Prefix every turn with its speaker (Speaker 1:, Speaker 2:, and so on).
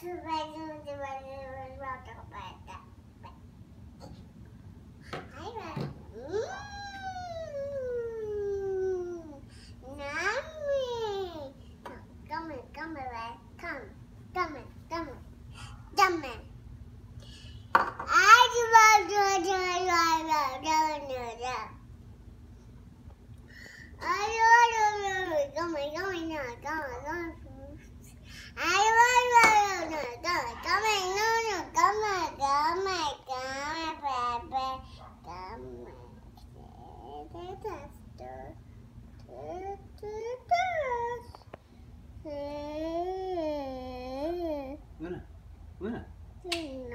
Speaker 1: Come, come, come, come. Una, una. Sí.